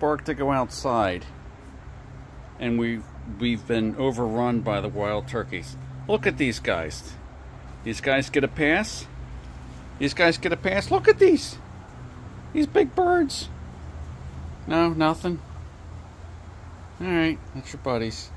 bark to go outside. And we, we've been overrun by the wild turkeys. Look at these guys. These guys get a pass. These guys get a pass. Look at these. These big birds. No, nothing. Alright, that's your buddies.